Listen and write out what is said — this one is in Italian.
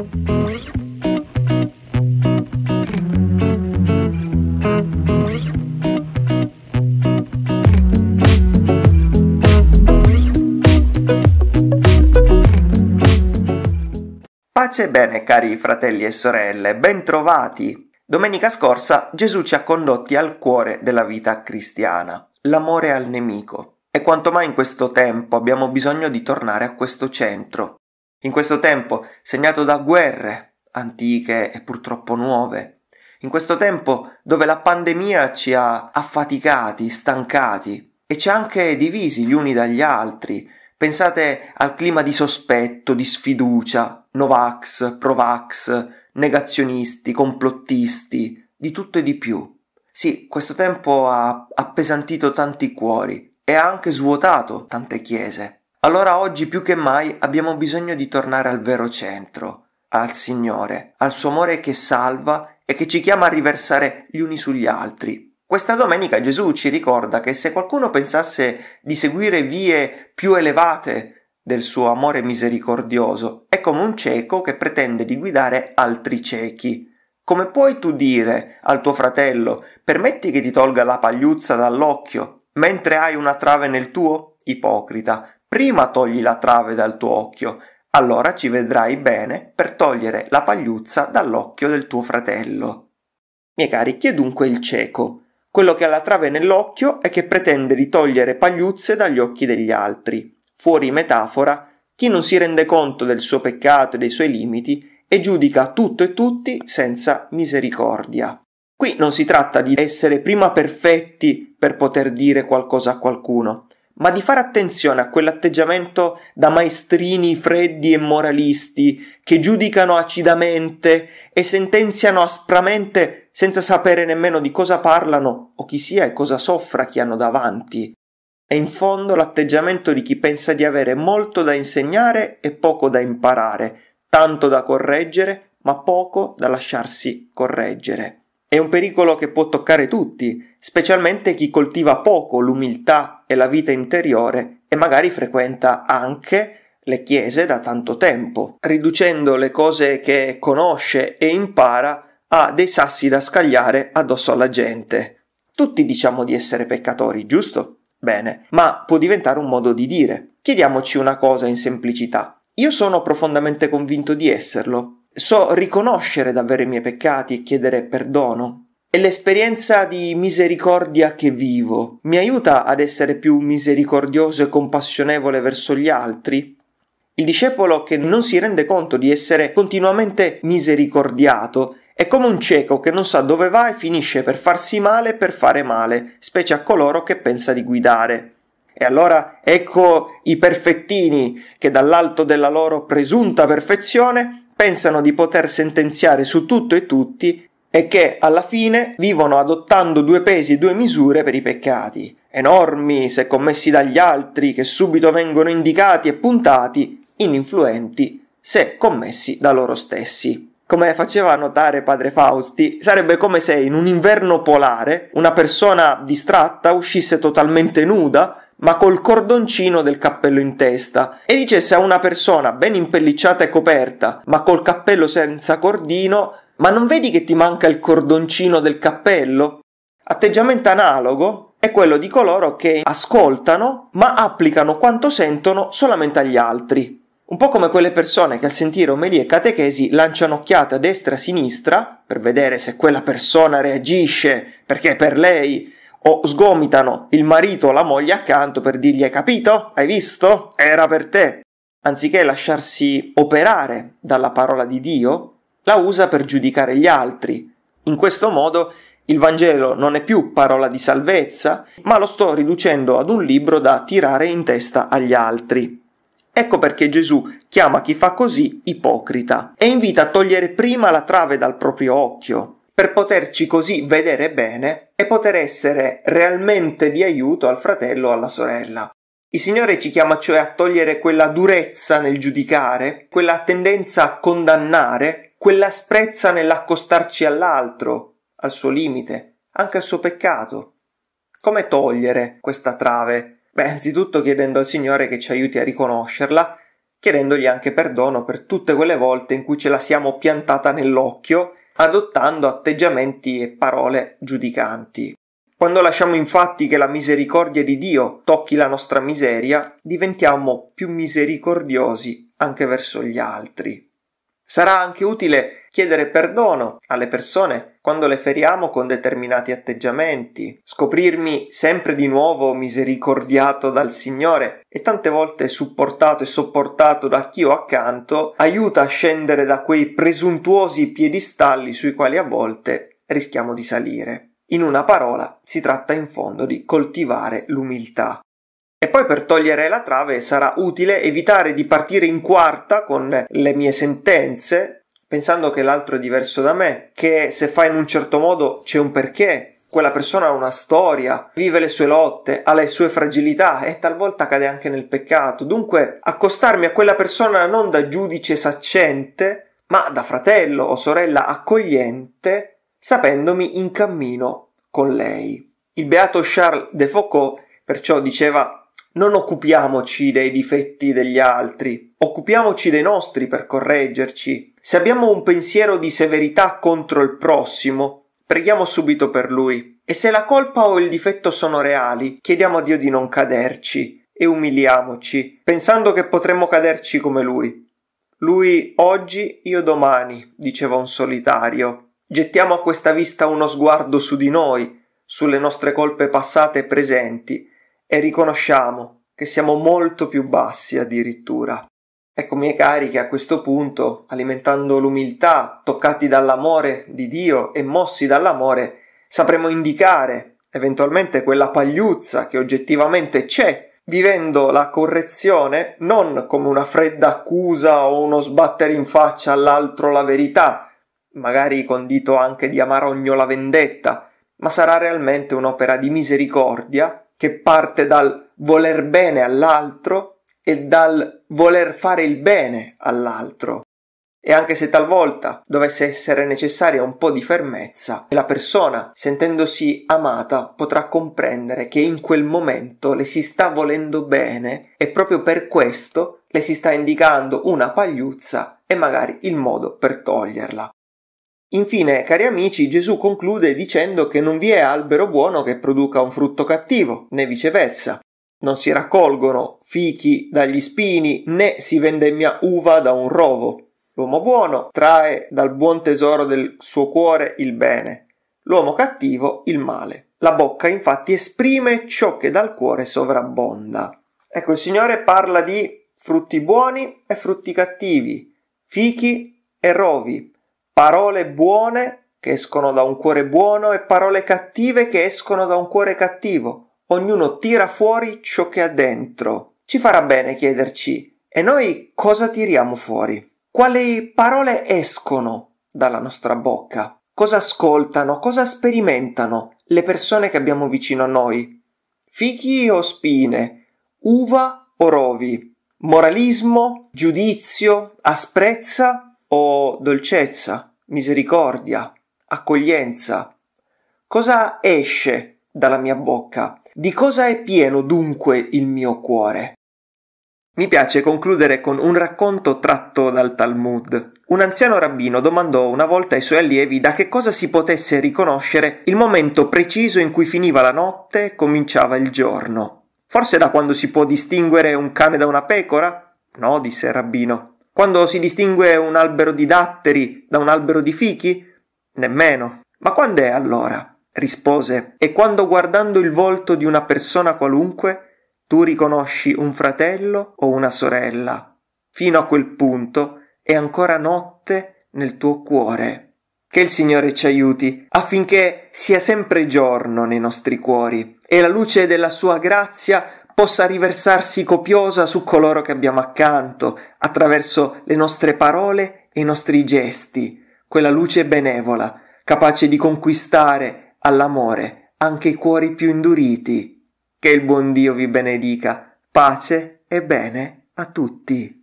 Pace e bene, cari fratelli e sorelle, bentrovati! Domenica scorsa Gesù ci ha condotti al cuore della vita cristiana, l'amore al nemico. E quanto mai in questo tempo abbiamo bisogno di tornare a questo centro. In questo tempo segnato da guerre, antiche e purtroppo nuove. In questo tempo dove la pandemia ci ha affaticati, stancati e ci ha anche divisi gli uni dagli altri, Pensate al clima di sospetto, di sfiducia, Novax, Provax, negazionisti, complottisti, di tutto e di più. Sì, questo tempo ha appesantito tanti cuori e ha anche svuotato tante chiese. Allora oggi più che mai abbiamo bisogno di tornare al vero centro, al Signore, al suo amore che salva e che ci chiama a riversare gli uni sugli altri, questa domenica Gesù ci ricorda che se qualcuno pensasse di seguire vie più elevate del suo amore misericordioso, è come un cieco che pretende di guidare altri ciechi. Come puoi tu dire al tuo fratello permetti che ti tolga la pagliuzza dall'occhio, mentre hai una trave nel tuo? Ipocrita, prima togli la trave dal tuo occhio, allora ci vedrai bene per togliere la pagliuzza dall'occhio del tuo fratello. Miei cari, chi è dunque il cieco? quello che ha la trave nell'occhio e che pretende di togliere pagliuzze dagli occhi degli altri. Fuori metafora, chi non si rende conto del suo peccato e dei suoi limiti e giudica tutto e tutti senza misericordia. Qui non si tratta di essere prima perfetti per poter dire qualcosa a qualcuno, ma di fare attenzione a quell'atteggiamento da maestrini freddi e moralisti che giudicano acidamente e sentenziano aspramente senza sapere nemmeno di cosa parlano o chi sia e cosa soffra chi hanno davanti. È in fondo l'atteggiamento di chi pensa di avere molto da insegnare e poco da imparare, tanto da correggere, ma poco da lasciarsi correggere. È un pericolo che può toccare tutti, specialmente chi coltiva poco l'umiltà e la vita interiore e magari frequenta anche le chiese da tanto tempo, riducendo le cose che conosce e impara a dei sassi da scagliare addosso alla gente. Tutti diciamo di essere peccatori, giusto? Bene, ma può diventare un modo di dire. Chiediamoci una cosa in semplicità. Io sono profondamente convinto di esserlo. So riconoscere davvero i miei peccati e chiedere perdono. E l'esperienza di misericordia che vivo mi aiuta ad essere più misericordioso e compassionevole verso gli altri? Il discepolo che non si rende conto di essere continuamente misericordiato è come un cieco che non sa dove va e finisce per farsi male e per fare male, specie a coloro che pensa di guidare. E allora ecco i perfettini che dall'alto della loro presunta perfezione pensano di poter sentenziare su tutto e tutti e che alla fine vivono adottando due pesi e due misure per i peccati, enormi se commessi dagli altri che subito vengono indicati e puntati, ininfluenti se commessi da loro stessi. Come faceva notare padre Fausti, sarebbe come se in un inverno polare una persona distratta uscisse totalmente nuda, ma col cordoncino del cappello in testa, e dicesse a una persona ben impellicciata e coperta, ma col cappello senza cordino, ma non vedi che ti manca il cordoncino del cappello? Atteggiamento analogo è quello di coloro che ascoltano, ma applicano quanto sentono solamente agli altri. Un po' come quelle persone che al sentire omelie e catechesi lanciano occhiate a destra e a sinistra per vedere se quella persona reagisce perché per lei o sgomitano il marito o la moglie accanto per dirgli hai capito? Hai visto? Era per te. Anziché lasciarsi operare dalla parola di Dio, la usa per giudicare gli altri. In questo modo il Vangelo non è più parola di salvezza, ma lo sto riducendo ad un libro da tirare in testa agli altri. Ecco perché Gesù chiama chi fa così ipocrita e invita a togliere prima la trave dal proprio occhio, per poterci così vedere bene e poter essere realmente di aiuto al fratello o alla sorella. Il Signore ci chiama cioè a togliere quella durezza nel giudicare, quella tendenza a condannare, quella sprezza nell'accostarci all'altro, al suo limite, anche al suo peccato. Come togliere questa trave? Beh, anzitutto chiedendo al Signore che ci aiuti a riconoscerla chiedendogli anche perdono per tutte quelle volte in cui ce la siamo piantata nell'occhio, adottando atteggiamenti e parole giudicanti. Quando lasciamo infatti che la misericordia di Dio tocchi la nostra miseria, diventiamo più misericordiosi anche verso gli altri. Sarà anche utile chiedere perdono alle persone quando le feriamo con determinati atteggiamenti, scoprirmi sempre di nuovo misericordiato dal Signore e tante volte supportato e sopportato da chi ho accanto aiuta a scendere da quei presuntuosi piedistalli sui quali a volte rischiamo di salire. In una parola, si tratta in fondo di coltivare l'umiltà. E poi per togliere la trave sarà utile evitare di partire in quarta con le mie sentenze, pensando che l'altro è diverso da me, che se fa in un certo modo c'è un perché, quella persona ha una storia, vive le sue lotte, ha le sue fragilità e talvolta cade anche nel peccato. Dunque, accostarmi a quella persona non da giudice saccente, ma da fratello o sorella accogliente, sapendomi in cammino con lei. Il beato Charles de Foucault perciò diceva non occupiamoci dei difetti degli altri, occupiamoci dei nostri per correggerci. Se abbiamo un pensiero di severità contro il prossimo, preghiamo subito per lui. E se la colpa o il difetto sono reali, chiediamo a Dio di non caderci e umiliamoci, pensando che potremmo caderci come lui. Lui oggi, io domani, diceva un solitario. Gettiamo a questa vista uno sguardo su di noi, sulle nostre colpe passate e presenti, e riconosciamo che siamo molto più bassi addirittura. Ecco, miei cari, che a questo punto, alimentando l'umiltà, toccati dall'amore di Dio e mossi dall'amore, sapremo indicare eventualmente quella pagliuzza che oggettivamente c'è, vivendo la correzione non come una fredda accusa o uno sbattere in faccia all'altro la verità, magari condito anche di amarogno vendetta, ma sarà realmente un'opera di misericordia che parte dal voler bene all'altro e dal voler fare il bene all'altro. E anche se talvolta dovesse essere necessaria un po' di fermezza, la persona, sentendosi amata, potrà comprendere che in quel momento le si sta volendo bene e proprio per questo le si sta indicando una pagliuzza e magari il modo per toglierla. Infine, cari amici, Gesù conclude dicendo che non vi è albero buono che produca un frutto cattivo, né viceversa. Non si raccolgono fichi dagli spini, né si vendemmia uva da un rovo. L'uomo buono trae dal buon tesoro del suo cuore il bene, l'uomo cattivo il male. La bocca infatti esprime ciò che dal cuore sovrabbonda. Ecco, il Signore parla di frutti buoni e frutti cattivi, fichi e rovi, parole buone che escono da un cuore buono e parole cattive che escono da un cuore cattivo. Ognuno tira fuori ciò che ha dentro. Ci farà bene chiederci e noi cosa tiriamo fuori? Quali parole escono dalla nostra bocca? Cosa ascoltano? Cosa sperimentano le persone che abbiamo vicino a noi? Fichi o spine? Uva o rovi? Moralismo? Giudizio? Asprezza o dolcezza? misericordia, accoglienza. Cosa esce dalla mia bocca? Di cosa è pieno dunque il mio cuore? Mi piace concludere con un racconto tratto dal Talmud. Un anziano rabbino domandò una volta ai suoi allievi da che cosa si potesse riconoscere il momento preciso in cui finiva la notte e cominciava il giorno. Forse da quando si può distinguere un cane da una pecora? No, disse il rabbino. Quando si distingue un albero di datteri da un albero di fichi? Nemmeno. Ma quando è allora? Rispose. E quando guardando il volto di una persona qualunque tu riconosci un fratello o una sorella. Fino a quel punto è ancora notte nel tuo cuore. Che il Signore ci aiuti affinché sia sempre giorno nei nostri cuori e la luce della sua grazia possa riversarsi copiosa su coloro che abbiamo accanto, attraverso le nostre parole e i nostri gesti, quella luce benevola, capace di conquistare all'amore anche i cuori più induriti. Che il buon Dio vi benedica. Pace e bene a tutti.